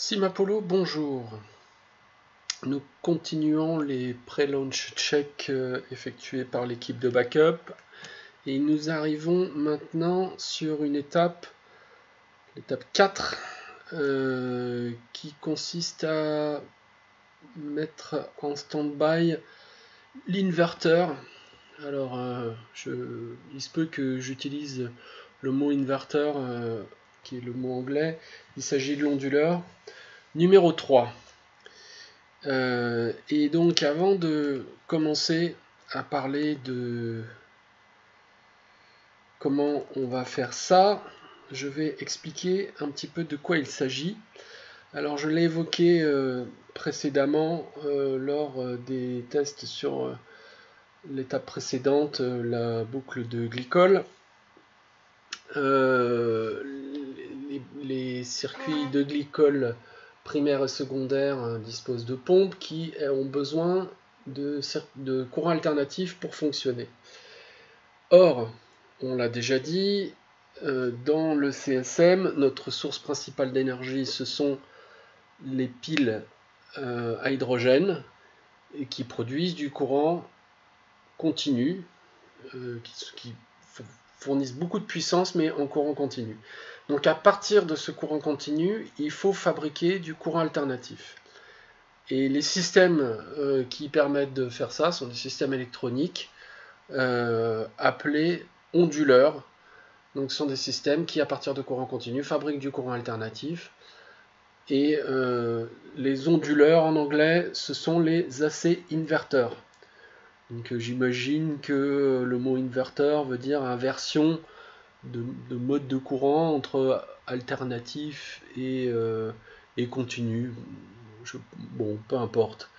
Simapolo, bonjour. Nous continuons les pré-launch checks euh, effectués par l'équipe de backup et nous arrivons maintenant sur une étape, l'étape 4, euh, qui consiste à mettre en stand-by l'inverteur. Alors, euh, je, il se peut que j'utilise le mot inverter, qui est le mot anglais. Il s'agit de l'onduleur. Numéro 3. Euh, et donc avant de commencer à parler de comment on va faire ça, je vais expliquer un petit peu de quoi il s'agit. Alors je l'ai évoqué euh, précédemment euh, lors des tests sur l'étape précédente, la boucle de glycol. Les, circuits de glycol primaire et secondaire hein, disposent de pompes qui ont besoin de, de courants alternatifs pour fonctionner. Or, on l'a déjà dit, euh, dans le CSM, notre source principale d'énergie, ce sont les piles euh, à hydrogène qui produisent du courant continu, euh, qui, fournissent beaucoup de puissance, mais en courant continu. Donc à partir de ce courant continu, il faut fabriquer du courant alternatif. Et les systèmes euh, qui permettent de faire ça sont des systèmes électroniques euh, appelés onduleurs. Donc ce sont des systèmes qui, à partir de courant continu, fabriquent du courant alternatif. Et euh, les onduleurs en anglais, ce sont les AC inverteurs. Donc j'imagine que le mot inverter veut dire inversion de, mode de courant entre alternatif et, euh, continu. bon, peu importe.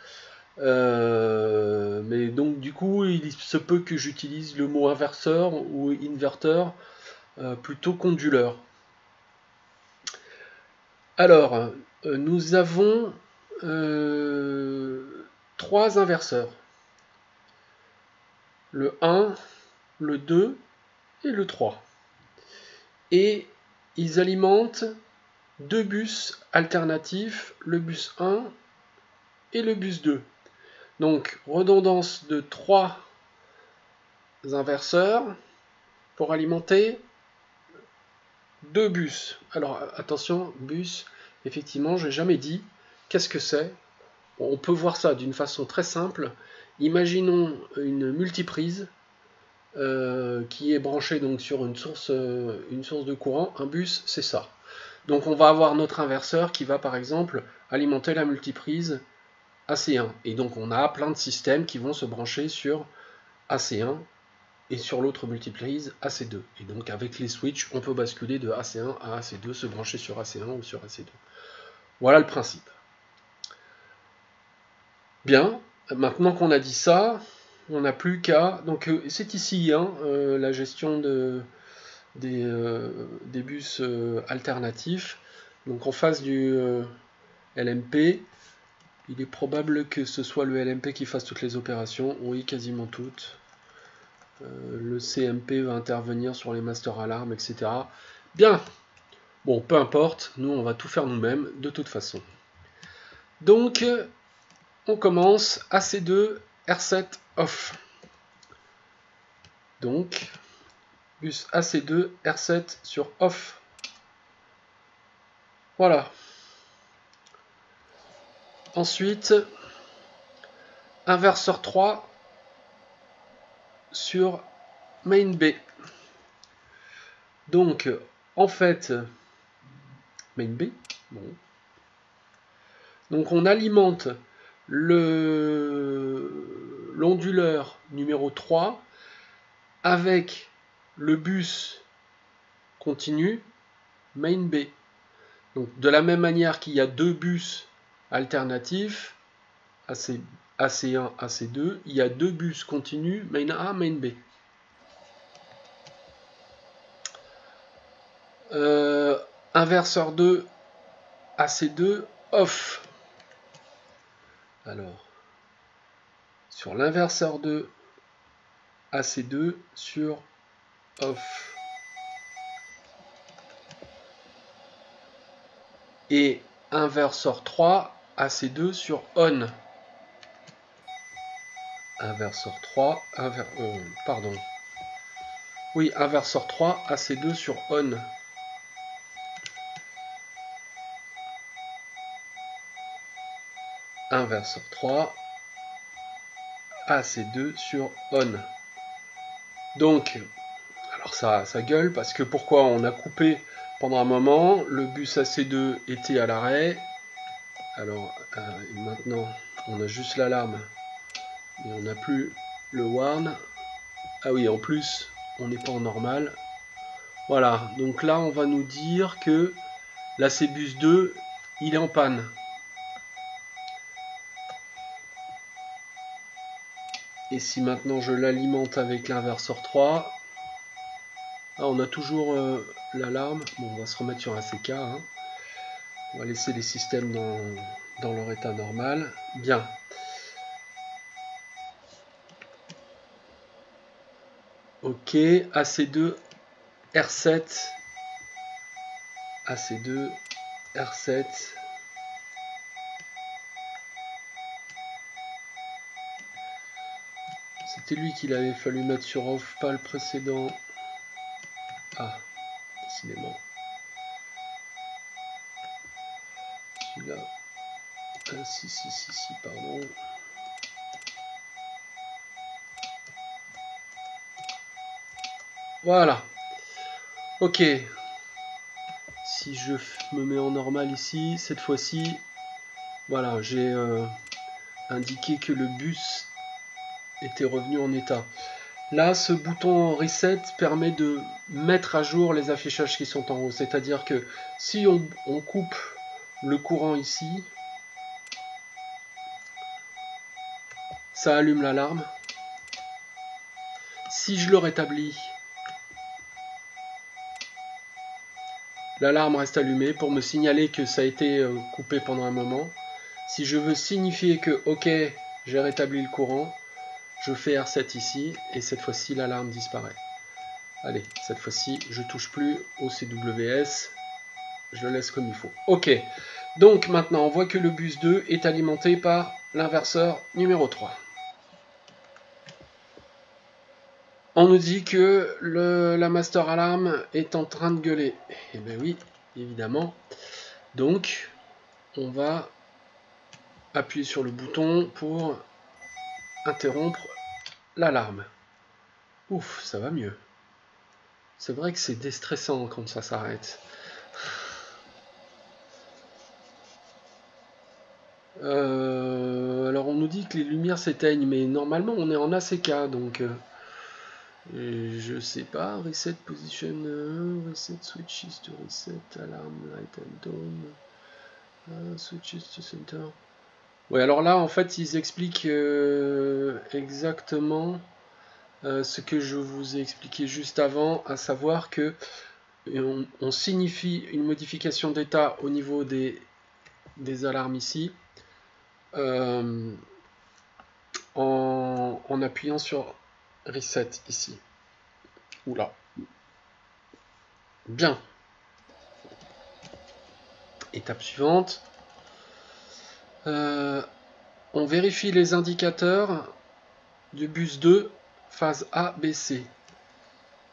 Euh, mais donc du coup, il se peut que j'utilise le mot inverseur ou inverteur euh, plutôt qu'onduleur. Alors, nous avons trois inverseurs. Le 1, le 2 et le 3 et ils alimentent deux bus alternatifs, le bus 1 et le bus 2. Donc redondance de trois inverseurs pour alimenter deux bus. Alors attention, bus, effectivement, je n'ai jamais dit. Qu'est-ce que c'est On peut voir ça d'une façon très simple. Imaginons une multiprise euh, qui est branché donc sur une source, euh, une source de courant, un bus, c'est ça. Donc on va avoir notre inverseur qui va par exemple alimenter la multiprise AC1. Et donc on a plein de systèmes qui vont se brancher sur AC1 et sur l'autre multiprise AC2. Et donc avec les switches, on peut basculer de AC1 à AC2, se brancher sur AC1 ou sur AC2. Voilà le principe. Bien, maintenant qu'on a dit ça, on n'a plus qu'à... Donc euh, c'est ici hein, euh, la gestion de, des, euh, bus alternatifs. Donc en face du LMP, il est probable que ce soit le LMP qui fasse toutes les opérations. Oui, quasiment toutes. le CMP va intervenir sur les master alarmes, etc. Bien. Bon, peu importe. Nous, on va tout faire nous-mêmes, de toute façon. Donc, on commence AC2 R7 off. Donc, bus AC2 R7 sur off. Voilà. Ensuite, inverseur 3 sur main B. Donc, en fait, main B, bon. Donc on alimente le l'onduleur numéro 3 avec le bus continu main B. Donc de la même manière qu'il y a deux bus alternatifs, AC, AC1, AC2, il y a deux bus continus main A, main B. Euh, inverseur 2, AC2, off. Alors, sur l'inverseur de AC2 sur off. Et inverseur 3 AC2 sur on. Inverseur 3, inver, euh, pardon. Oui, inverseur 3 AC2 sur on. Inverseur 3 AC2 sur on. Donc, alors ça, ça gueule parce que pourquoi on a coupé pendant un moment, le bus AC2 était à l'arrêt. Alors euh, maintenant, on a juste l'alarme, mais on n'a plus le warn. Ah oui, en plus, on n'est pas en normal. Voilà, donc là, on va nous dire que l'AC-Bus 2, il est en panne. Et si maintenant je l'alimente avec l'inverseur 3, ah, on a toujours euh, l'alarme. Bon, on va se remettre sur ACK. Hein. On va laisser les systèmes dans, leur état normal. Bien. Ok, AC2, R7, AC2, R7. Lui qu'il avait fallu mettre sur off, pas le précédent. Ah, décidément. Celui-là. Ah, si, si, si, si, pardon. Voilà. Ok. Si je me mets en normal ici, cette fois-ci, voilà, j'ai euh, indiqué que le bus était revenu en état. Là, ce bouton Reset permet de mettre à jour les affichages qui sont en haut. C'est-à-dire que si on, coupe le courant ici, ça allume l'alarme. Si je le rétablis, l'alarme reste allumée pour me signaler que ça a été euh, coupé pendant un moment. Si je veux signifier que OK, j'ai rétabli le courant, je fais R7 ici, et cette fois-ci, l'alarme disparaît. Allez, cette fois-ci, je touche plus au CWS. Je le laisse comme il faut. Ok, donc maintenant, on voit que le bus 2 est alimenté par l'inverseur numéro 3. On nous dit que la master alarm est en train de gueuler. Eh bien oui, évidemment. Donc, on va appuyer sur le bouton pour interrompre l'alarme. Ouf, ça va mieux. C'est vrai que c'est déstressant quand ça s'arrête. Euh, alors on nous dit que les lumières s'éteignent, mais normalement on est en ACK, donc euh, je sais pas. Reset position, euh, reset switches to reset, alarm light and tone, switches to center. Oui, alors là, en fait, ils expliquent euh, exactement euh, ce que je vous ai expliqué juste avant, à savoir que on, signifie une modification d'état au niveau des, alarmes ici euh, en, en, appuyant sur Reset ici. Oula. Bien. Étape suivante. Euh, on vérifie les indicateurs du bus 2 phase A, B, C.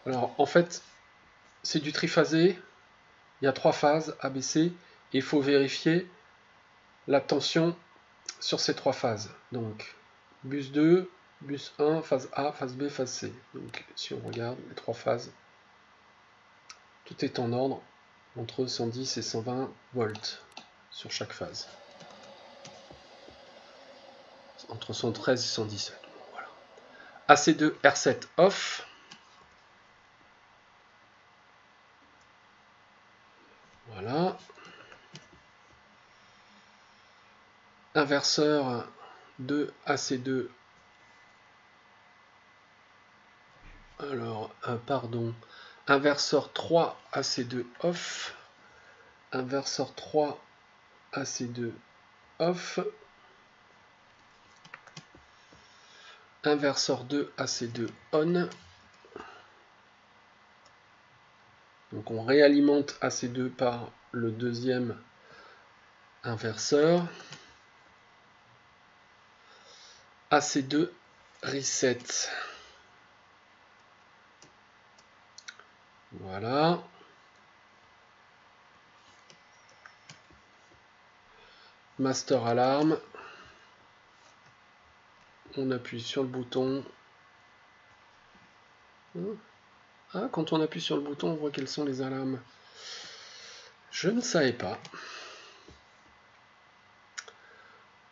Alors en fait, c'est du triphasé. Il y a trois phases A, B, C. Il faut vérifier la tension sur ces trois phases. Donc bus 2, bus 1, phase A, phase B, phase C. Donc si on regarde les trois phases, tout est en ordre entre 110 et 120 volts sur chaque phase entre 113 et 117. Voilà. AC2 R7 off. Voilà. Inverseur de AC2. Alors, euh, pardon. Inverseur 3 AC2 off. Inverseur 3 AC2 off. Inverseur 2 AC2 on. Donc on réalimente AC2 par le deuxième inverseur. AC2 reset. Voilà. Master alarme. On appuie sur le bouton. Ah, quand on appuie sur le bouton, on voit quelles sont les alarmes. Je ne savais pas.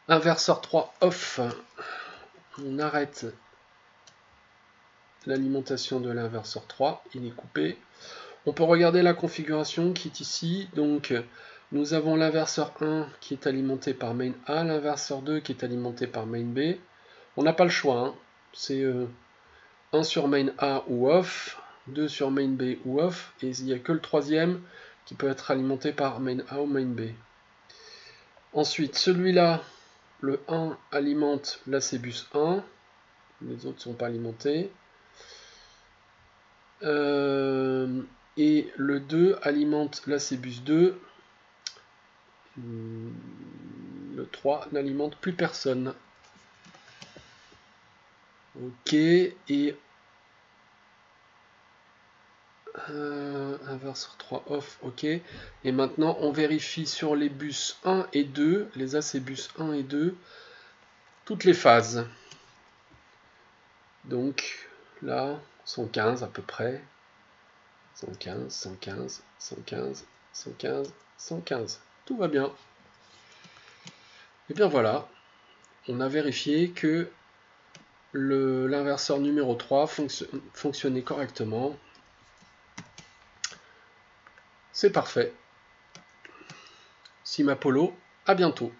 Inverseur 3 off. On arrête l'alimentation de l'inverseur 3. Il est coupé. On peut regarder la configuration qui est ici. Donc, nous avons l'inverseur 1 qui est alimenté par main A, l'inverseur 2 qui est alimenté par main B. On n'a pas le choix. Hein. C'est 1 euh, sur main A ou off, 2 sur main B ou off, et il n'y a que le troisième qui peut être alimenté par main A ou main B. Ensuite, celui-là, le 1 alimente l'ACBus 1, les autres ne sont pas alimentés. Euh, et le 2 alimente l'ACBus 2. Le 3 n'alimente plus personne. Ok, et euh, inverseur 3 off, ok. Et maintenant, on vérifie sur les bus 1 et 2, les AC bus 1 et 2, toutes les phases. Donc, là, 115 à peu près. 115, 115, 115, 115, 115. Tout va bien. Et bien voilà, on a vérifié que l'inverseur numéro 3 fonctionnait correctement. C'est parfait. Simapolo, à bientôt.